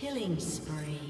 Killing spree.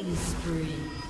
Killing spree.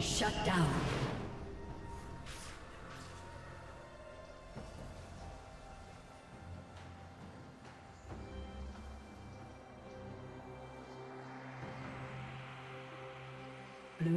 Shut down.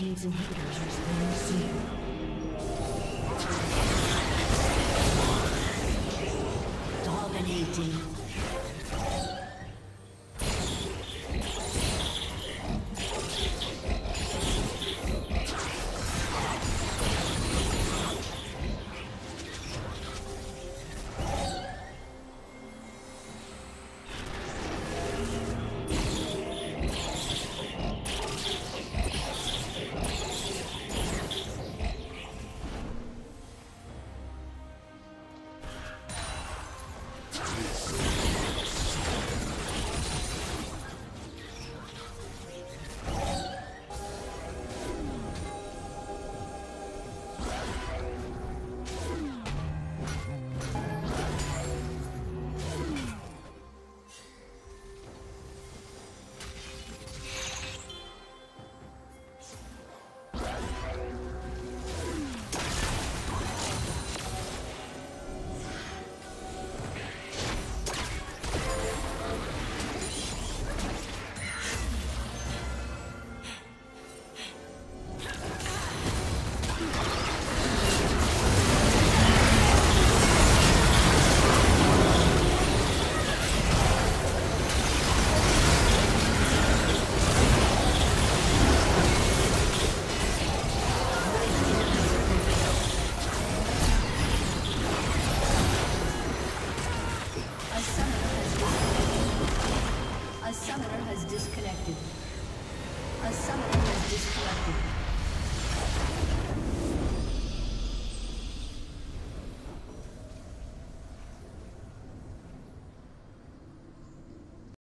Team's inhibitors are spawning soon. Dominating.